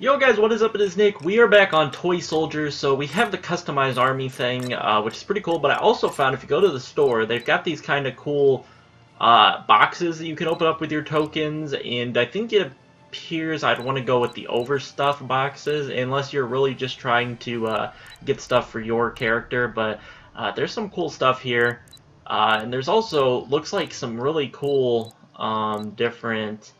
Yo guys, what is up? It is Nick. We are back on Toy Soldiers, so we have the customized army thing, uh, which is pretty cool, but I also found if you go to the store, they've got these kind of cool uh, boxes that you can open up with your tokens, and I think it appears I'd want to go with the overstuff boxes, unless you're really just trying to uh, get stuff for your character, but uh, there's some cool stuff here, uh, and there's also, looks like some really cool um, different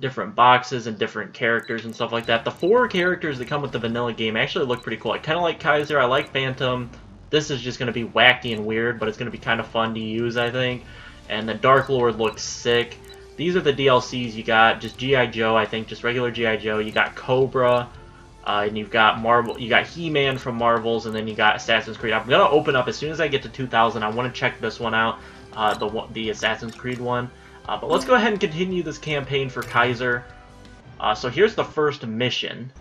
different boxes and different characters and stuff like that. The four characters that come with the vanilla game actually look pretty cool. I kind of like Kaiser, I like Phantom. This is just going to be wacky and weird, but it's going to be kind of fun to use, I think. And the Dark Lord looks sick. These are the DLCs you got. Just G.I. Joe, I think, just regular G.I. Joe. You got Cobra, uh, and you've got Marvel. You got He-Man from Marvels, and then you got Assassin's Creed. I'm gonna open up as soon as I get to 2,000. I want to check this one out, uh, the the Assassin's Creed one. Uh, but let's go ahead and continue this campaign for Kaiser. Uh, so here's the first mission.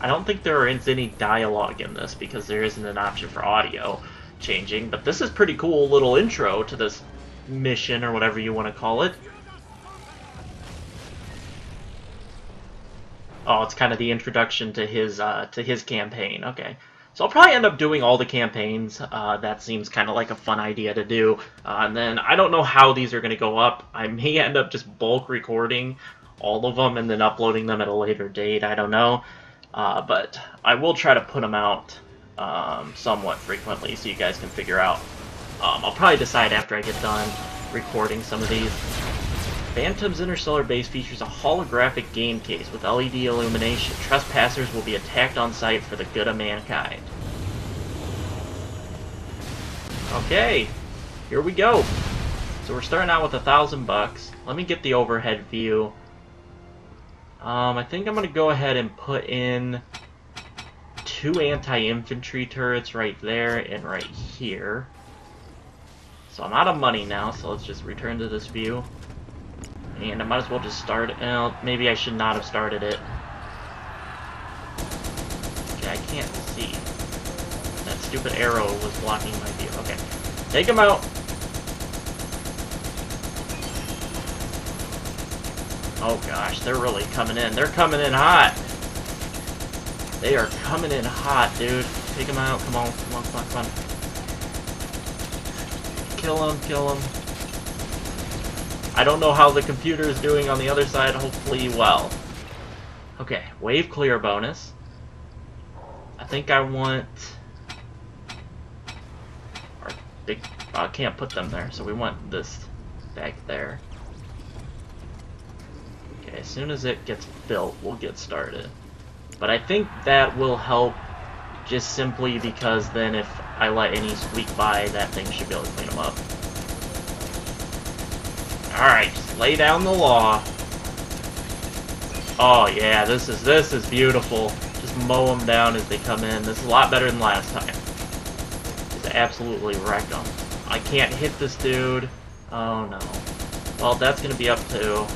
I don't think there is any dialogue in this because there isn't an option for audio changing, but this is pretty cool little intro to this mission or whatever you want to call it. Oh, it's kind of the introduction to his uh, to his campaign. Okay. So I'll probably end up doing all the campaigns. Uh, that seems kind of like a fun idea to do. Uh, and then I don't know how these are going to go up. I may end up just bulk recording all of them and then uploading them at a later date. I don't know. Uh, but I will try to put them out um, somewhat frequently so you guys can figure out. Um, I'll probably decide after I get done recording some of these. Phantom's Interstellar Base features a holographic game case with LED illumination. Trespassers will be attacked on sight for the good of mankind. Okay, here we go. So we're starting out with a thousand bucks. Let me get the overhead view. Um, I think I'm gonna go ahead and put in two anti-infantry turrets right there and right here. So I'm out of money now, so let's just return to this view. And I might as well just start it. Well, maybe I should not have started it. Okay, I can't see. That stupid arrow was blocking my view. Okay. Take him out! Oh gosh, they're really coming in. They're coming in hot! They are coming in hot, dude. Take him out. Come on, come on, come on, come on. Kill him, kill him. I don't know how the computer is doing on the other side, hopefully well. Okay, wave clear bonus. I think I want... Our big... I can't put them there, so we want this back there. Okay, as soon as it gets built, we'll get started. But I think that will help just simply because then if I let any squeak by, that thing should be able to clean them up. Alright, just lay down the law. Oh yeah, this is this is beautiful. Just mow them down as they come in. This is a lot better than last time. Just absolutely wreck them. I can't hit this dude. Oh no. Well, that's gonna be up to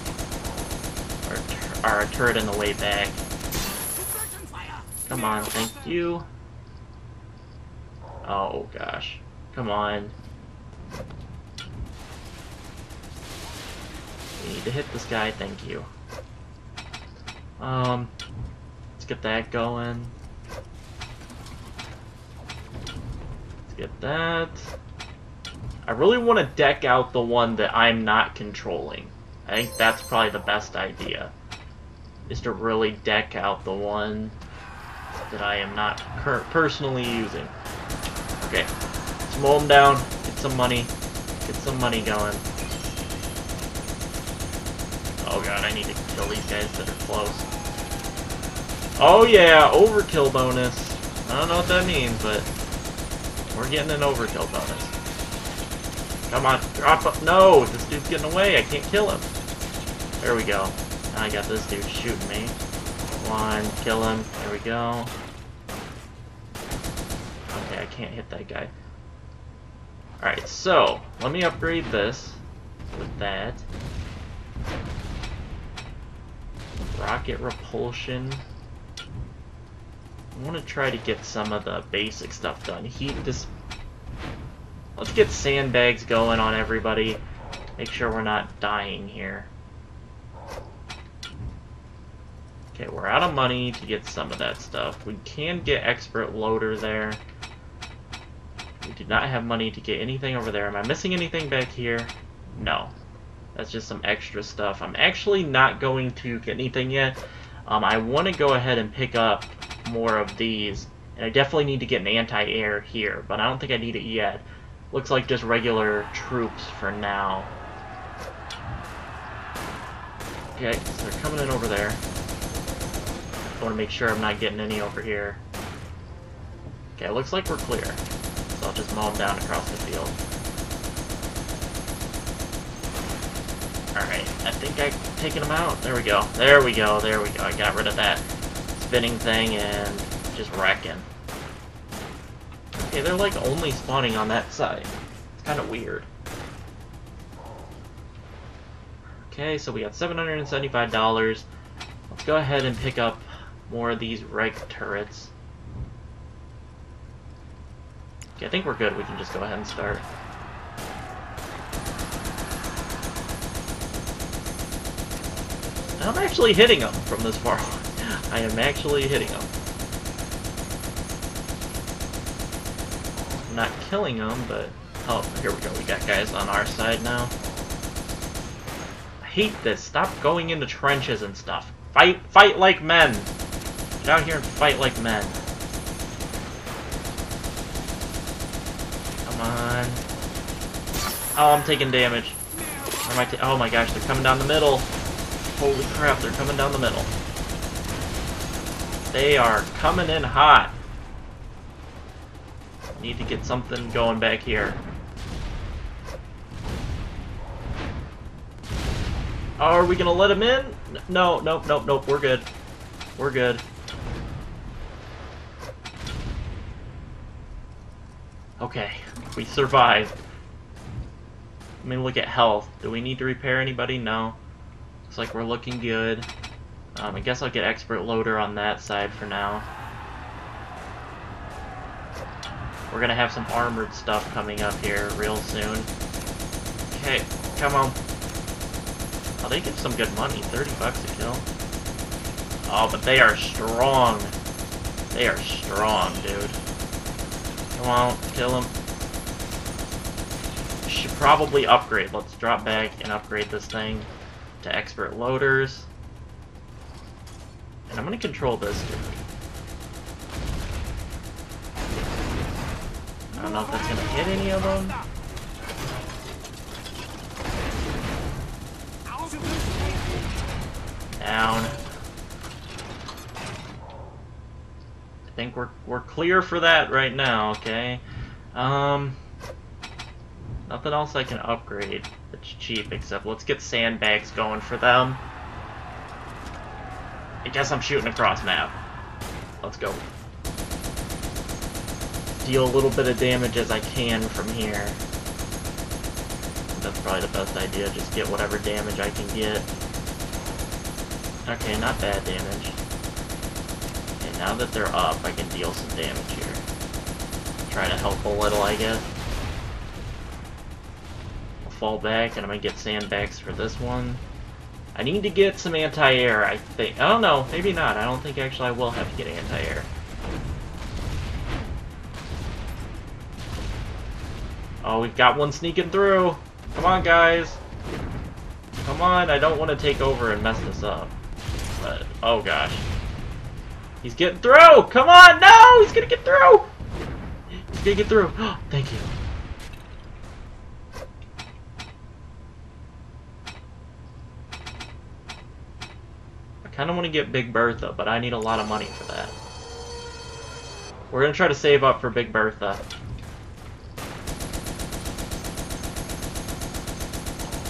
our, our turret in the way back. Come on, thank you. Oh gosh. Come on. Need to hit this guy, thank you. Um, let's get that going. Let's get that. I really want to deck out the one that I'm not controlling. I think that's probably the best idea. Is to really deck out the one that I am not personally using. Okay, let's mow them down, get some money, get some money going. Oh god, I need to kill these guys that are close. Oh yeah, overkill bonus. I don't know what that means, but we're getting an overkill bonus. Come on, drop up. No, this dude's getting away. I can't kill him. There we go. Now I got this dude shooting me. Come on, kill him. There we go. Okay, I can't hit that guy. Alright, so, let me upgrade this with that. Rocket repulsion. I want to try to get some of the basic stuff done. Heat this. Let's get sandbags going on everybody. Make sure we're not dying here. Okay, we're out of money to get some of that stuff. We can get expert loader there. We do not have money to get anything over there. Am I missing anything back here? No. That's just some extra stuff. I'm actually not going to get anything yet. Um, I want to go ahead and pick up more of these. And I definitely need to get an anti-air here, but I don't think I need it yet. Looks like just regular troops for now. Okay, so they're coming in over there. I want to make sure I'm not getting any over here. Okay, it looks like we're clear. So I'll just mow them down across the field. Alright, I think I've taken them out. There we go. There we go. There we go. I got rid of that spinning thing and just wrecking. Okay, they're like only spawning on that side. It's kind of weird. Okay, so we got $775. Let's go ahead and pick up more of these reg turrets. Okay, I think we're good. We can just go ahead and start. I'm actually hitting them from this far. I am actually hitting them. I'm not killing them, but... Oh, here we go. We got guys on our side now. I hate this. Stop going into trenches and stuff. Fight, fight like men! Get out here and fight like men. Come on. Oh, I'm taking damage. Oh my gosh, they're coming down the middle. Holy crap, they're coming down the middle. They are coming in hot. Need to get something going back here. Are we gonna let him in? No, nope, nope, nope, we're good. We're good. Okay, we survived. Let me look at health. Do we need to repair anybody? No. Looks like we're looking good. Um, I guess I'll get expert loader on that side for now. We're gonna have some armored stuff coming up here real soon. Okay, come on. Oh, they give some good money. 30 bucks a kill. Oh, but they are strong. They are strong, dude. Come on, kill them. Should probably upgrade. Let's drop back and upgrade this thing to expert loaders. And I'm gonna control this dude. I don't know if that's gonna hit any of them. Down. I think we're we're clear for that right now, okay? Um nothing else I can upgrade that's cheap except let's get sandbags going for them. I guess I'm shooting across map. Let's go. Deal a little bit of damage as I can from here. That's probably the best idea, just get whatever damage I can get. Okay, not bad damage. Okay, now that they're up, I can deal some damage here. Try to help a little, I guess. Fall back, and I'm gonna get sandbags for this one. I need to get some anti-air, I think. Oh no, maybe not. I don't think actually I will have to get anti-air. Oh, we've got one sneaking through. Come on, guys. Come on, I don't want to take over and mess this up. But, oh gosh. He's getting through! Come on! No! He's gonna get through! He's gonna get through. Thank you. I kinda want to get Big Bertha, but I need a lot of money for that. We're gonna try to save up for Big Bertha.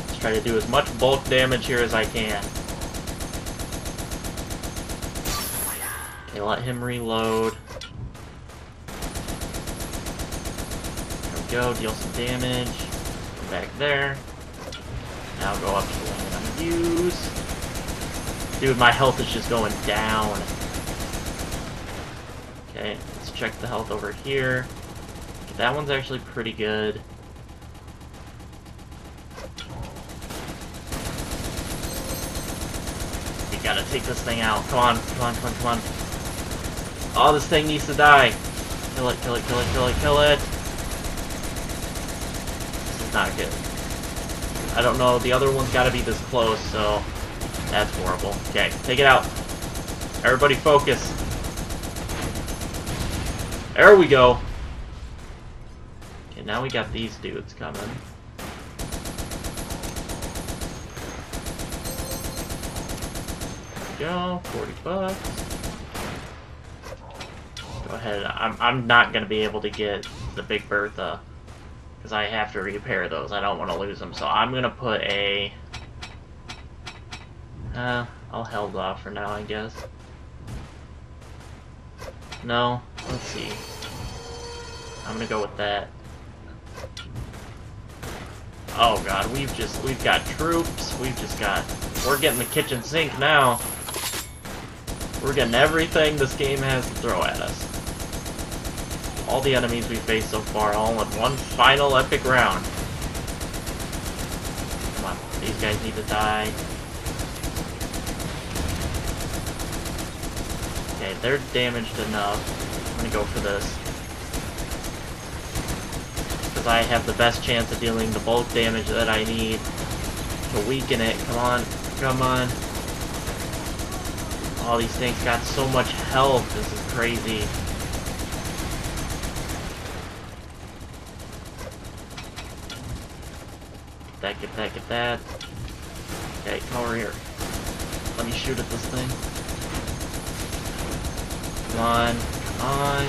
Let's try to do as much bulk damage here as I can. Okay, let him reload. There we go, deal some damage. Come back there. Now go up to the land on use. Dude, my health is just going down. Okay, let's check the health over here. That one's actually pretty good. We gotta take this thing out. Come on, come on, come on, come on. Oh, this thing needs to die. Kill it, kill it, kill it, kill it, kill it. This is not good. I don't know, the other one's gotta be this close, so that's horrible. Okay, take it out. Everybody focus. There we go. Okay, now we got these dudes coming. go, 40 bucks. Go ahead, I'm, I'm not going to be able to get the Big Bertha, because I have to repair those, I don't want to lose them, so I'm going to put a... Uh, I'll held off for now, I guess. No, let's see. I'm gonna go with that. Oh god, we've just, we've got troops, we've just got, we're getting the kitchen sink now. We're getting everything this game has to throw at us. All the enemies we faced so far, all in one final epic round. Come on, these guys need to die. Okay, they're damaged enough. I'm gonna go for this. Because I have the best chance of dealing the bulk damage that I need to weaken it. Come on, come on. All these things got so much health, this is crazy. Get that, get that, get that. Okay, come over here. Let me shoot at this thing. Come on, come on.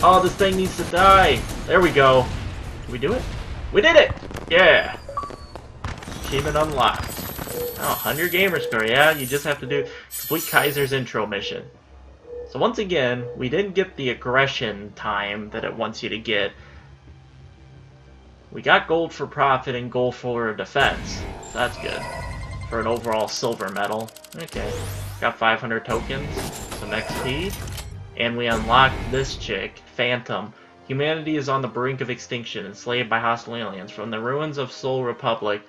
Oh, this thing needs to die. There we go. Did we do it? We did it! Yeah! Achievement unlocked. Oh, 100 gamer score. Yeah, you just have to do complete Kaiser's intro mission. So once again, we didn't get the aggression time that it wants you to get. We got gold for profit and gold for defense. That's good. For an overall silver medal. Okay. Got 500 tokens, some XP, and we unlocked this chick, Phantom. Humanity is on the brink of extinction, enslaved by hostile aliens. From the ruins of Sol Republic,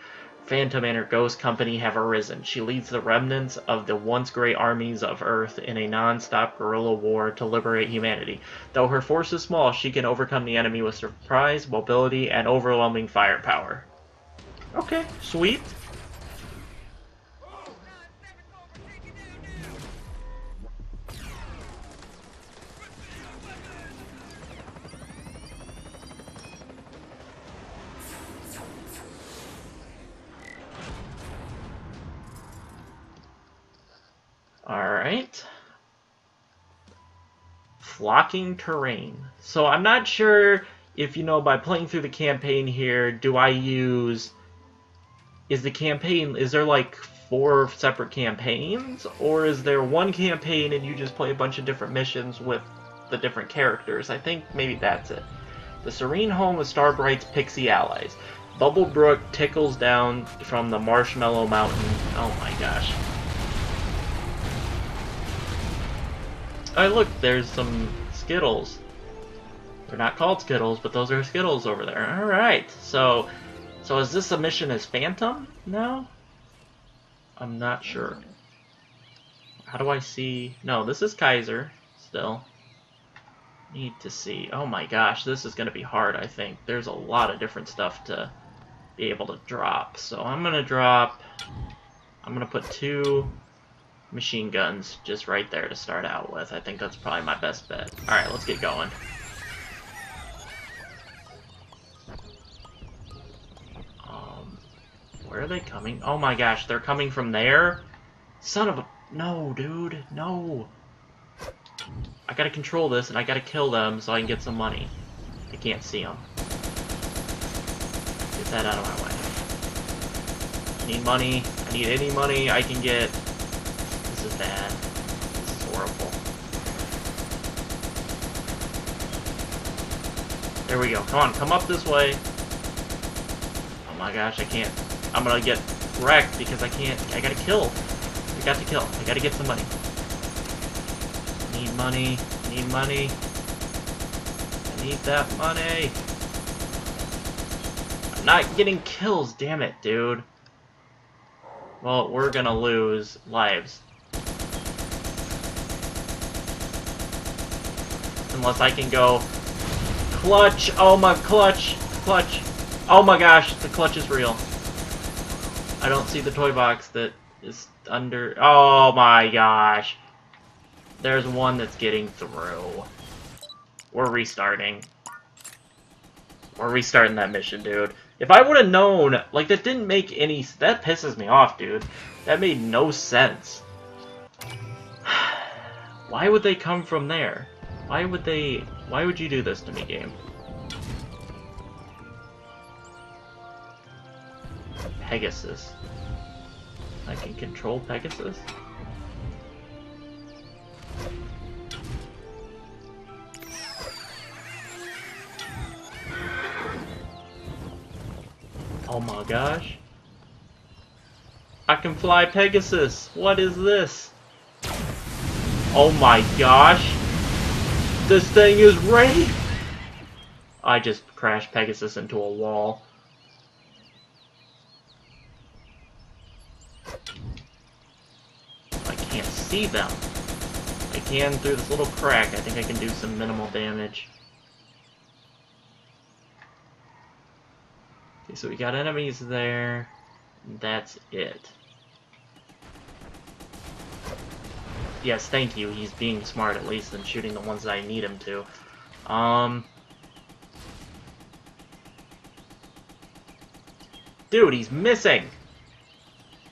Phantom and her ghost company have arisen. She leads the remnants of the once great armies of Earth in a non-stop guerrilla war to liberate humanity. Though her force is small, she can overcome the enemy with surprise, mobility, and overwhelming firepower. Okay, sweet. Flocking terrain. So I'm not sure if, you know, by playing through the campaign here, do I use... Is the campaign, is there like four separate campaigns? Or is there one campaign and you just play a bunch of different missions with the different characters? I think maybe that's it. The serene home of Starbright's pixie allies. Bubble Brook tickles down from the Marshmallow Mountain. Oh my gosh. Oh, look, there's some Skittles. They're not called Skittles, but those are Skittles over there. Alright, so... So is this a mission as Phantom now? I'm not sure. How do I see... No, this is Kaiser, still. Need to see. Oh my gosh, this is going to be hard, I think. There's a lot of different stuff to be able to drop. So I'm going to drop... I'm going to put two machine guns just right there to start out with. I think that's probably my best bet. Alright, let's get going. Um, where are they coming? Oh my gosh, they're coming from there? Son of a... No, dude, no. I gotta control this, and I gotta kill them so I can get some money. I can't see them. Get that out of my way. I need money. I need any money I can get This is horrible. There we go. Come on, come up this way. Oh my gosh, I can't. I'm gonna get wrecked because I can't. I gotta kill. I got to kill. I gotta get some money. Need money. Need money. I need that money. I'm not getting kills, damn it, dude. Well, we're gonna lose lives. Unless I can go clutch. Oh my clutch, clutch. Oh my gosh, the clutch is real. I don't see the toy box that is under. Oh my gosh. There's one that's getting through. We're restarting. We're restarting that mission, dude. If I would have known, like, that didn't make any... That pisses me off, dude. That made no sense. Why would they come from there? Why would they... Why would you do this to me, game? Pegasus. I can control Pegasus? Oh my gosh. I can fly Pegasus! What is this? Oh my gosh! This thing is ready! I just crashed Pegasus into a wall. I can't see them. I can through this little crack. I think I can do some minimal damage. Okay, so we got enemies there. That's it. Yes, thank you. He's being smart at least and shooting the ones that I need him to. Um... Dude, he's missing!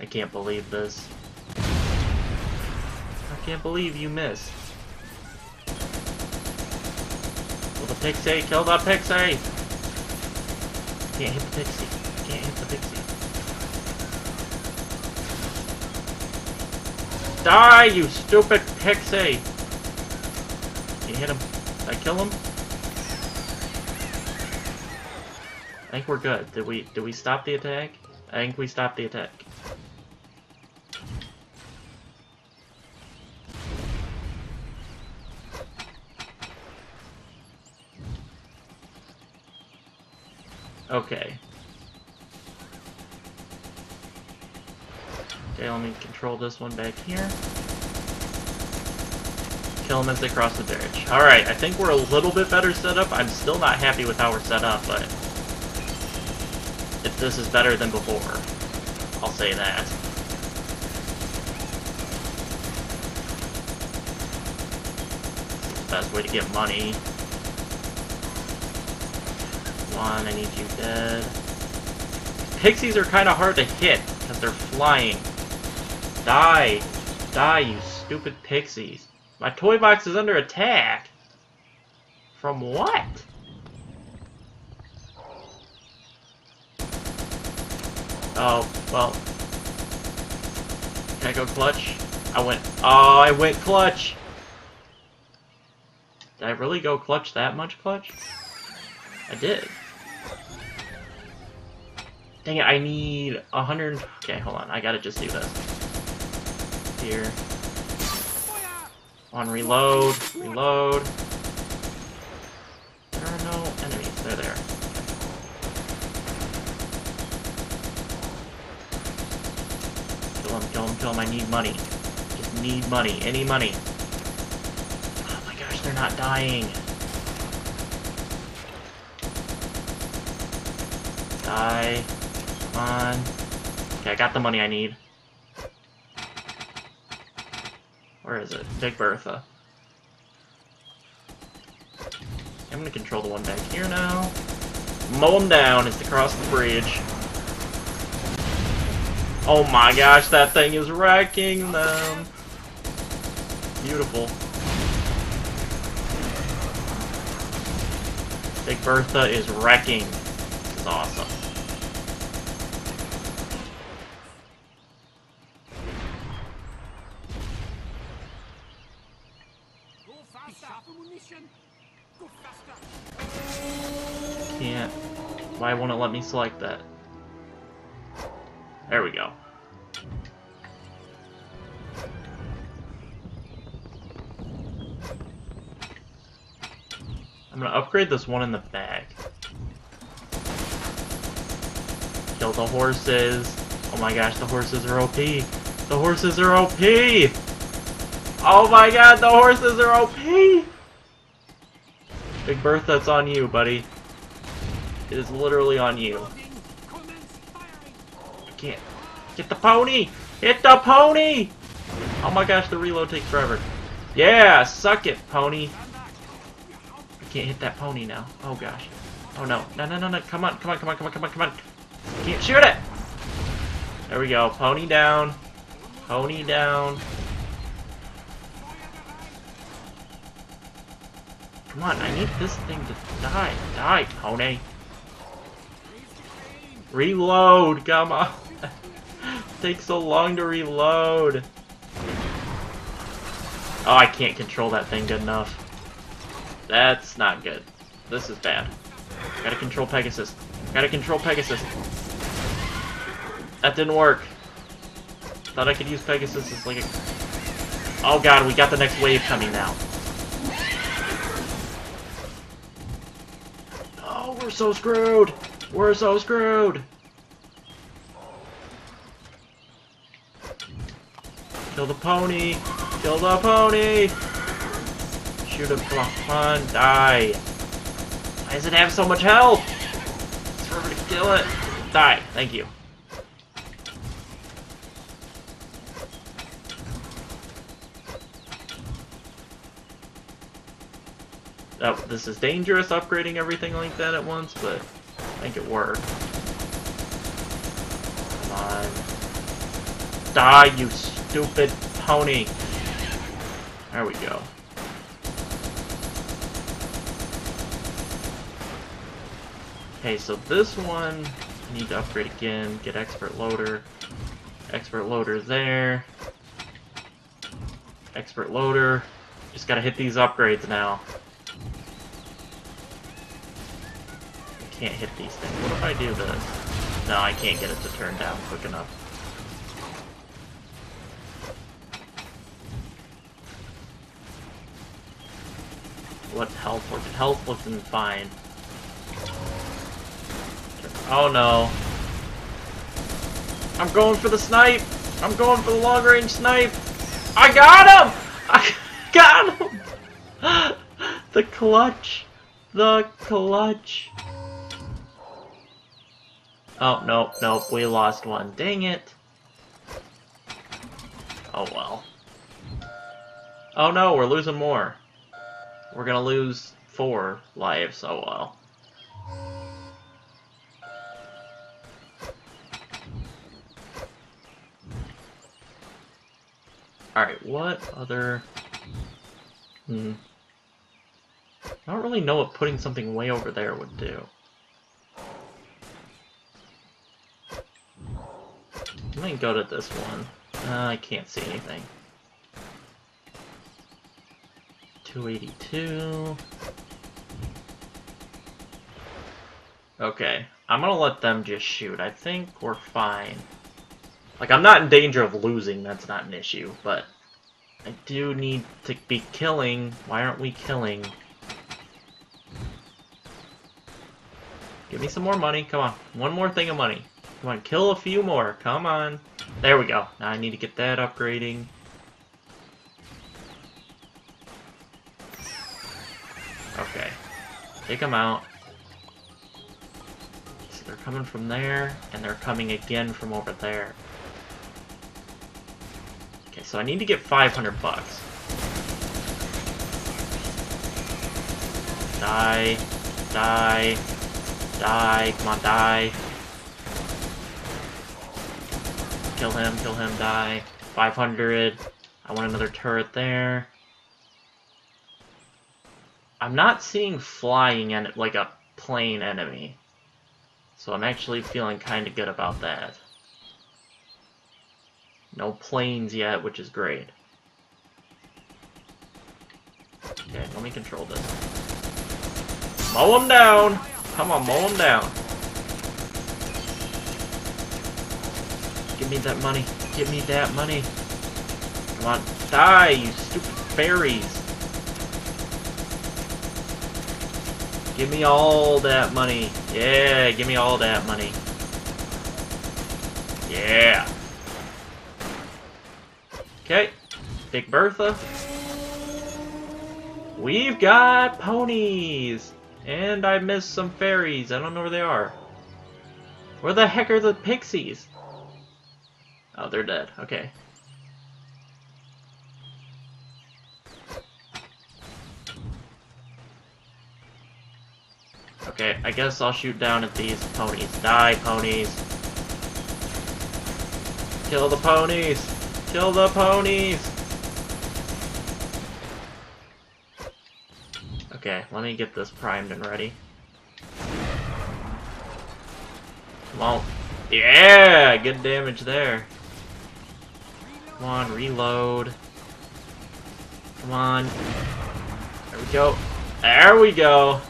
I can't believe this. I can't believe you missed. Kill the pixie! Kill the pixie! Can't hit the pixie. Can't hit the pixie. Die, you stupid pixie! Can you hit him? Did I kill him? I think we're good. Did we did we stop the attack? I think we stopped the attack. Okay. Okay, let me control this one back here. Kill them as they cross the bridge. Alright, I think we're a little bit better set up. I'm still not happy with how we're set up, but... If this is better than before. I'll say that. best way to get money on, I need you dead. Pixies are kind of hard to hit, because they're flying. Die! Die, you stupid pixies. My toy box is under attack! From what? Oh, well. Can I go clutch? I went... Oh, I went clutch! Did I really go clutch that much clutch? I did. Dang it, I need a hundred... Okay, hold on, I gotta just do this. Here. On reload, reload. There are no enemies, they're there. Kill him, kill him, kill him, I need money. Just need money, any money. Oh my gosh, they're not dying. Die Come on. Okay, I got the money I need. Is it? Big Bertha. I'm gonna control the one back here now. Mow them down as they cross the bridge. Oh my gosh, that thing is wrecking them. Beautiful. Big Bertha is wrecking. Is awesome. Why won't it let me select that? There we go. I'm gonna upgrade this one in the back. Kill the horses. Oh my gosh, the horses are OP. The horses are OP! Oh my god, the horses are OP! Big Bertha, it's on you, buddy. It is literally on you. I can't. Get the pony! Hit the pony! Oh my gosh, the reload takes forever. Yeah, suck it, pony. I can't hit that pony now. Oh gosh. Oh no. No, no, no, no. Come on, come on, come on, come on, come on, come on. Can't shoot it! There we go. Pony down. Pony down. Come on, I need this thing to die. Die, pony. Reload, come on. Takes so long to reload. Oh, I can't control that thing good enough. That's not good. This is bad. Gotta control Pegasus. Gotta control Pegasus. That didn't work. Thought I could use Pegasus as like a... Oh god, we got the next wave coming now. Oh, we're so screwed! We're so screwed! Kill the pony! Kill the pony! Shoot him, on, come die! Why does it have so much health? It's forever to kill it. Die, thank you. Oh, this is dangerous, upgrading everything like that at once, but think it worked. Come on. Die, you stupid pony! There we go. Okay, so this one, need to upgrade again, get expert loader. Expert loader there. Expert loader. Just gotta hit these upgrades now. Can't hit these things. What if I do this? No, I can't get it to turn down quick enough. What health looking? Health looking fine. Oh no. I'm going for the snipe! I'm going for the long range snipe! I got him! I got him! the clutch! The clutch! Oh, nope, nope, we lost one. Dang it. Oh well. Oh no, we're losing more. We're gonna lose four lives, oh well. Alright, what other... Hmm. I don't really know what putting something way over there would do. I might go to this one. Uh, I can't see anything. 282. Okay, I'm gonna let them just shoot. I think we're fine. Like, I'm not in danger of losing, that's not an issue, but I do need to be killing. Why aren't we killing? Give me some more money, come on. One more thing of money. Come on, kill a few more. Come on. There we go. Now I need to get that upgrading. Okay. Take them out. So they're coming from there, and they're coming again from over there. Okay, so I need to get 500 bucks. Die. Die. Die. Come on, die. Kill him, kill him, die. 500. I want another turret there. I'm not seeing flying and like a plane enemy. So I'm actually feeling kind of good about that. No planes yet, which is great. Okay, let me control this. Mow him down! Come on, mow him down. Give me that money. Give me that money. Come on. Die, you stupid fairies. Give me all that money. Yeah, give me all that money. Yeah. Okay. Big Bertha. We've got ponies! And I missed some fairies. I don't know where they are. Where the heck are the pixies? Oh, they're dead. Okay. Okay, I guess I'll shoot down at these ponies. Die, ponies! Kill the ponies! Kill the ponies! Okay, let me get this primed and ready. On. Yeah! Good damage there. Come on, reload. Come on. There we go. There we go!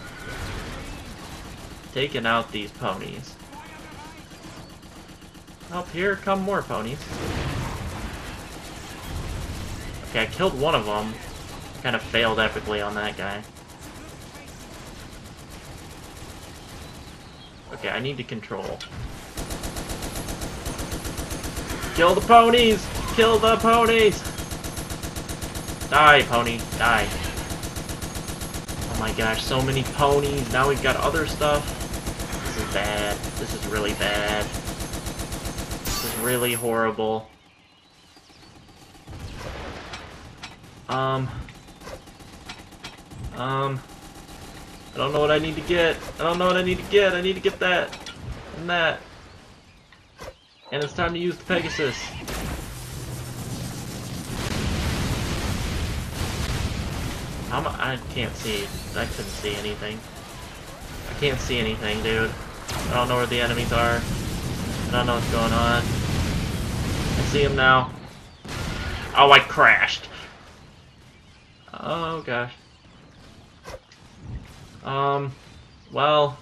Taking out these ponies. Up oh, here come more ponies. Okay, I killed one of them. Kind of failed epically on that guy. Okay, I need to control. Kill the ponies! Kill the ponies! Die, pony. Die. Oh my gosh, so many ponies. Now we've got other stuff. This is bad. This is really bad. This is really horrible. Um... Um... I don't know what I need to get. I don't know what I need to get. I need to get that. And that. And it's time to use the Pegasus. I'm, I can't see. I couldn't see anything. I can't see anything, dude. I don't know where the enemies are. I don't know what's going on. I see them now. Oh, I crashed. Oh, gosh. Um, well...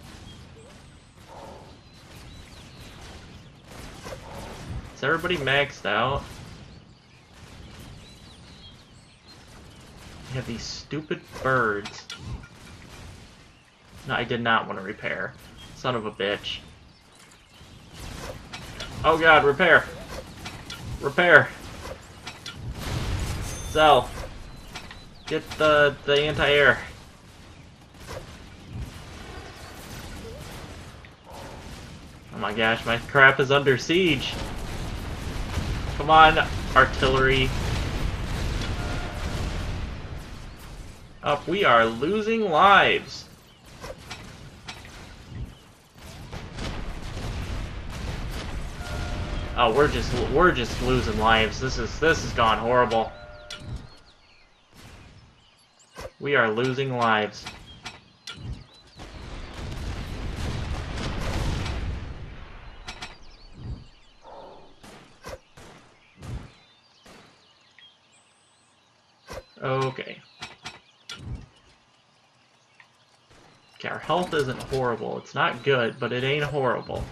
Is everybody maxed out? Have these stupid birds. No, I did not want to repair. Son of a bitch. Oh god, repair! Repair! Sell! Get the, the anti-air. Oh my gosh, my crap is under siege. Come on, artillery. Up, we are losing lives. Oh, we're just we're just losing lives. This is this has gone horrible. We are losing lives. Okay. Okay, our health isn't horrible. It's not good, but it ain't horrible.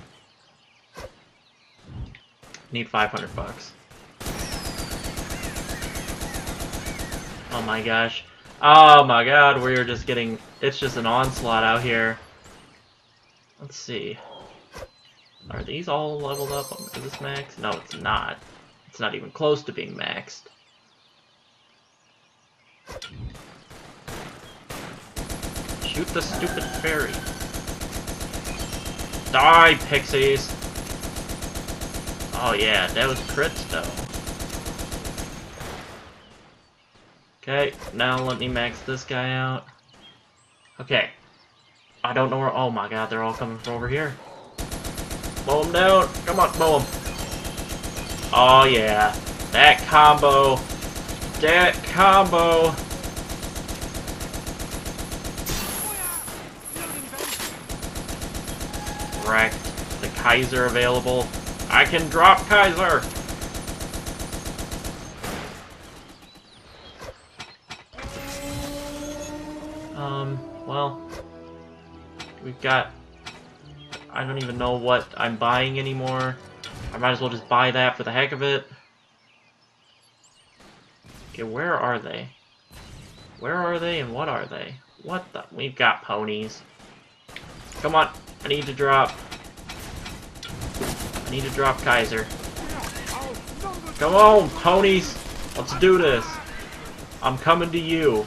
Need 500 bucks. Oh my gosh. Oh my god, we're just getting... It's just an onslaught out here. Let's see. Are these all leveled up? Is this max? No, it's not. It's not even close to being maxed. Shoot the stupid fairy. Die, pixies! Oh yeah, that was crits though. Okay, now let me max this guy out. Okay. I don't know where- oh my god, they're all coming from over here. Blow them down! Come on, blow them! Oh yeah, that combo that combo. Wrecked. The Kaiser available. I can drop Kaiser! Um, well, we've got, I don't even know what I'm buying anymore. I might as well just buy that for the heck of it. Okay, where are they? Where are they and what are they? What the? We've got ponies. Come on, I need to drop. I need to drop Kaiser. Come on, ponies! Let's do this! I'm coming to you.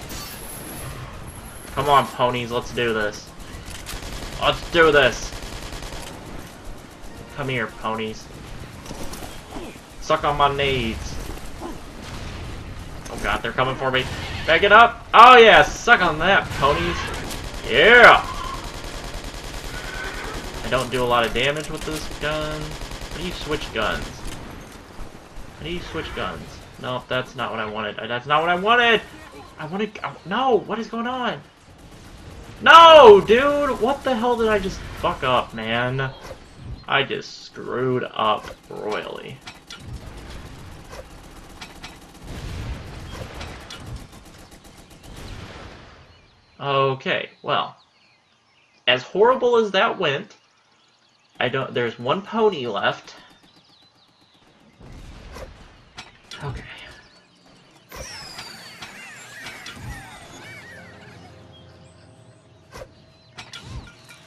Come on, ponies, let's do this. Let's do this! Come here, ponies. Suck on my nades. Oh god, they're coming for me. Back it up! Oh yeah, suck on that, ponies. Yeah! I don't do a lot of damage with this gun. How do you switch guns? How do you switch guns? No, that's not what I wanted. Uh, that's not what I wanted! I wanted... No! What is going on? No, dude! What the hell did I just fuck up, man? I just screwed up royally. Okay, well. As horrible as that went, I don't there's one pony left. Okay.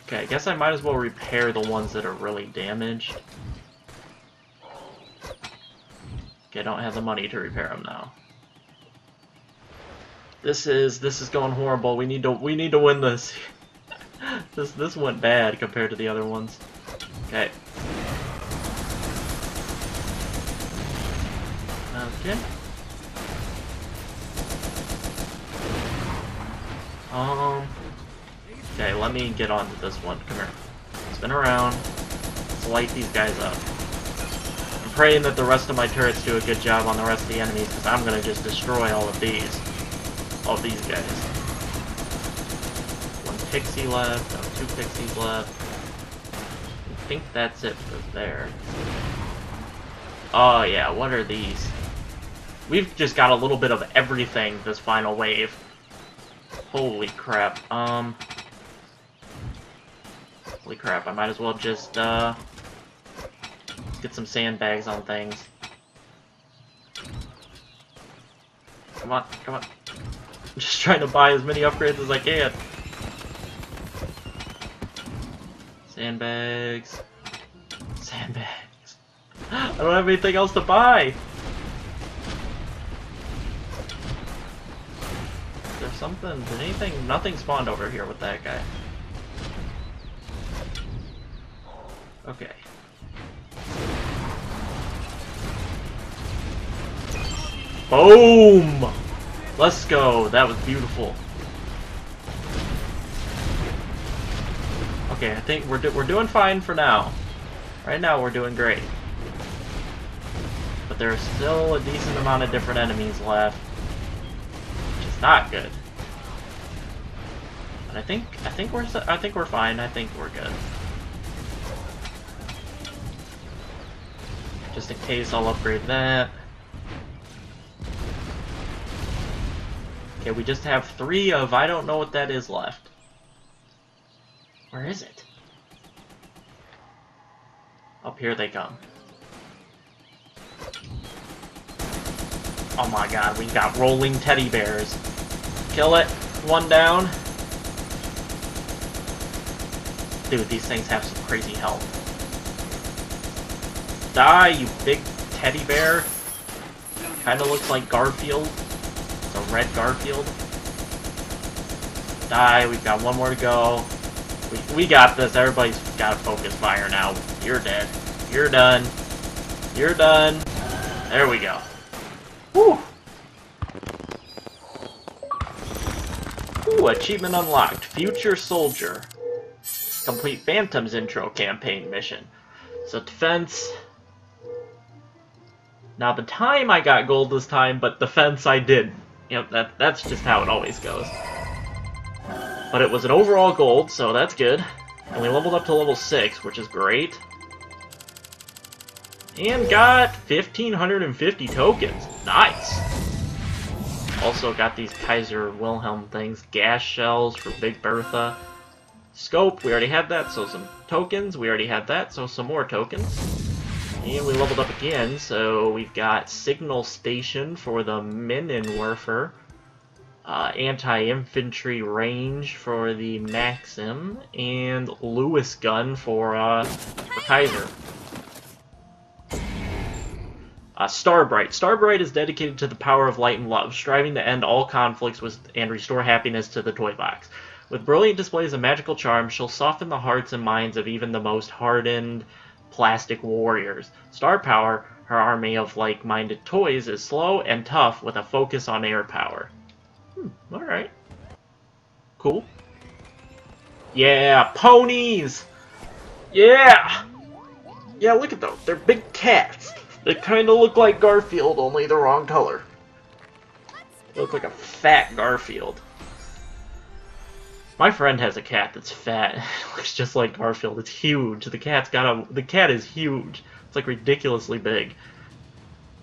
Okay, I guess I might as well repair the ones that are really damaged. Okay, I don't have the money to repair them now. This is this is going horrible. We need to we need to win this. this this went bad compared to the other ones. Okay. Okay. Um. Okay, let me get onto this one. Come here. Spin around. Let's light these guys up. I'm praying that the rest of my turrets do a good job on the rest of the enemies, because I'm going to just destroy all of these. All of these guys. One pixie left. No, two pixies left. I think that's it for there. Oh yeah, what are these? We've just got a little bit of everything this final wave. Holy crap. Um... Holy crap, I might as well just, uh... Get some sandbags on things. Come on, come on. I'm just trying to buy as many upgrades as I can. Sandbags. Sandbags. I don't have anything else to buy! Is there something? Anything? Nothing spawned over here with that guy. Okay. Boom! Let's go. That was beautiful. Okay, I think we're do we're doing fine for now. Right now, we're doing great. But there's still a decent amount of different enemies left, which is not good. But I think I think we're I think we're fine. I think we're good. Just in case, I'll upgrade that. Okay, we just have three of I don't know what that is left. Where is it? Up here they come. Oh my god, we got rolling teddy bears. Kill it. One down. Dude, these things have some crazy health. Die, you big teddy bear. Kinda looks like Garfield. It's a red Garfield. Die, we've got one more to go. We, got this, everybody's got focus fire now. You're dead. You're done. You're done. There we go. Whew. Ooh, achievement unlocked. Future Soldier. Complete Phantom's intro campaign mission. So defense, now, the time I got gold this time, but defense I did. Yep, that, that's just how it always goes. But it was an overall gold, so that's good. And we leveled up to level 6, which is great. And got 1,550 tokens. Nice! Also got these Kaiser Wilhelm things. Gas shells for Big Bertha. Scope, we already had that, so some tokens. We already had that, so some more tokens. And we leveled up again, so we've got Signal Station for the Minenwerfer, uh, Anti-Infantry Range for the Maxim, and Lewis Gun for, uh, for Kaiser. Uh, Starbright. Starbright is dedicated to the power of light and love, striving to end all conflicts with, and restore happiness to the toy box. With brilliant displays of magical charms, she'll soften the hearts and minds of even the most hardened plastic warriors. Star Power, her army of like-minded toys, is slow and tough with a focus on air power. Hmm, alright. Cool. Yeah, ponies! Yeah! Yeah, look at those. They're big cats. They kind of look like Garfield, only the wrong color. They look like a fat Garfield. My friend has a cat that's fat. It looks just like Garfield. It's huge. The cat's got a. The cat is huge. It's like ridiculously big.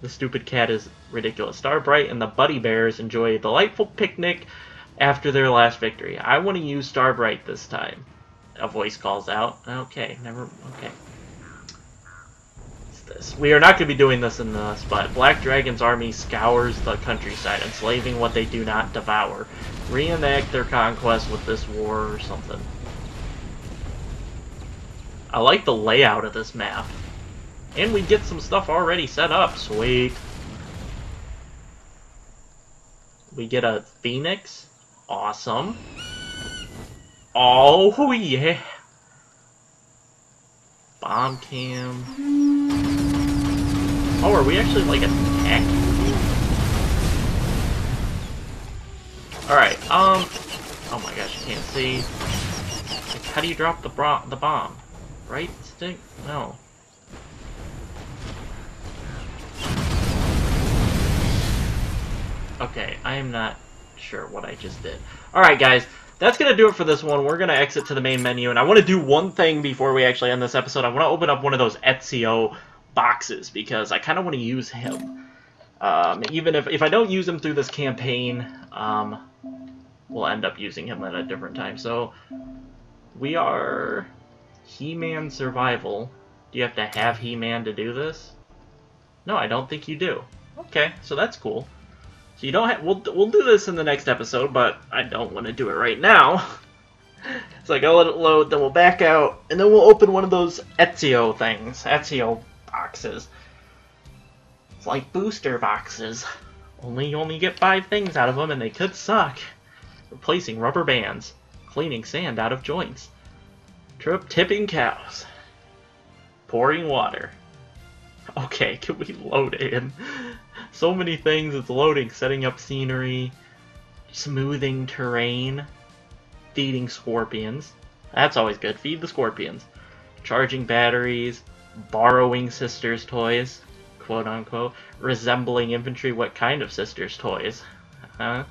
The stupid cat is ridiculous. Starbright and the Buddy Bears enjoy a delightful picnic after their last victory. I want to use Starbright this time. A voice calls out. Okay, never. Okay What's this. We are not going to be doing this in this, but Black Dragon's army scours the countryside, enslaving what they do not devour. Reenact their conquest with this war or something. I like the layout of this map. And we get some stuff already set up. Sweet. We get a phoenix. Awesome. Oh, yeah. Bomb cam. Oh, are we actually, like, attacking Alright, um... Oh my gosh, you can't see. Like, how do you drop the, the bomb? Right stick? No. Okay, I am not sure what I just did. Alright, guys. That's going to do it for this one. We're going to exit to the main menu, and I want to do one thing before we actually end this episode. I want to open up one of those Ezio boxes because I kind of want to use him. Um, even if, if I don't use him through this campaign, um, we'll end up using him at a different time. So, we are He-Man Survival. Do you have to have He-Man to do this? No, I don't think you do. Okay, so that's cool. So you don't have, we'll, we'll do this in the next episode, but I don't want to do it right now. so I gotta let it load, then we'll back out, and then we'll open one of those Ezio things. Ezio boxes. It's like booster boxes. Only you only get five things out of them and they could suck. Replacing rubber bands. Cleaning sand out of joints. Trip tipping cows. Pouring water. Okay, can we load in? So many things it's loading. Setting up scenery. Smoothing terrain. Feeding scorpions. That's always good. Feed the scorpions. Charging batteries borrowing sisters' toys, quote unquote, resembling infantry. What kind of sisters' toys? Huh?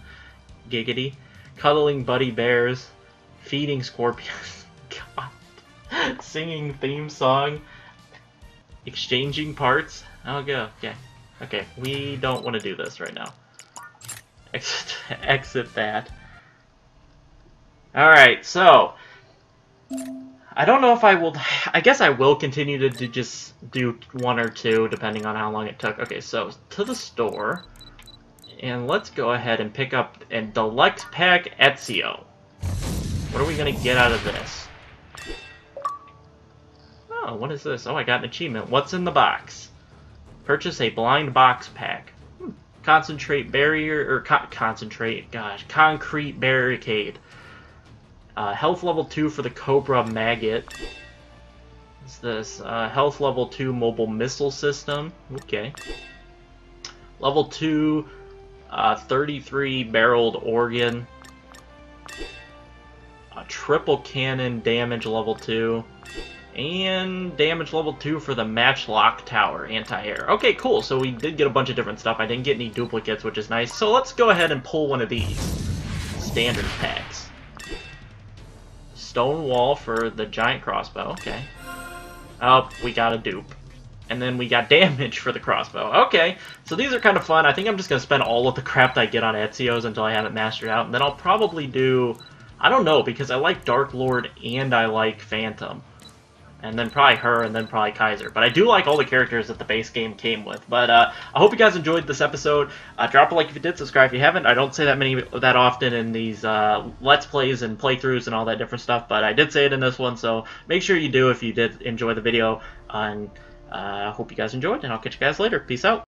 Giggity. Cuddling buddy bears, feeding scorpions. God. Singing theme song, exchanging parts. Oh, go. Okay. Okay, we don't want to do this right now. Exit, exit that. Alright, so... I don't know if I will... I guess I will continue to do just do one or two, depending on how long it took. Okay, so to the store. And let's go ahead and pick up a Deluxe Pack Ezio. What are we going to get out of this? Oh, what is this? Oh, I got an achievement. What's in the box? Purchase a blind box pack. Concentrate barrier, or co concentrate, gosh, concrete barricade. Uh, health level 2 for the Cobra Maggot. What's this? Uh, health level 2 mobile missile system. Okay. Level 2 uh, 33 barreled organ. A triple cannon damage level 2. And damage level 2 for the Matchlock Tower anti-air. Okay, cool. So we did get a bunch of different stuff. I didn't get any duplicates, which is nice. So let's go ahead and pull one of these. Standard packs. Stone wall for the giant crossbow. Okay. Oh, we got a dupe. And then we got damage for the crossbow. Okay, so these are kind of fun. I think I'm just going to spend all of the crap I get on Ezio's until I have it mastered out. And then I'll probably do... I don't know, because I like Dark Lord and I like Phantom and then probably her, and then probably Kaiser. But I do like all the characters that the base game came with. But uh, I hope you guys enjoyed this episode. Uh, drop a like if you did, subscribe if you haven't. I don't say that many that often in these uh, Let's Plays and playthroughs and all that different stuff, but I did say it in this one, so make sure you do if you did enjoy the video. And I uh, hope you guys enjoyed, and I'll catch you guys later. Peace out.